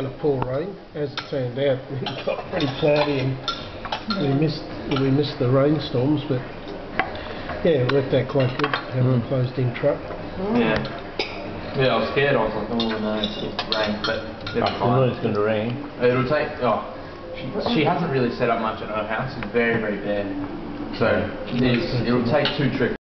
going to pour rain. As it turned out, it got pretty cloudy and we missed we missed the rainstorms, but yeah, it worked out quite good having a hmm. closed-in truck. Yeah. Yeah, I was scared. I was like, oh no, it's going to rain, but it'll fine. it's going to rain. It'll take. Oh, she, she hasn't really set up much at her house. It's very, very bare. So it'll take two trips.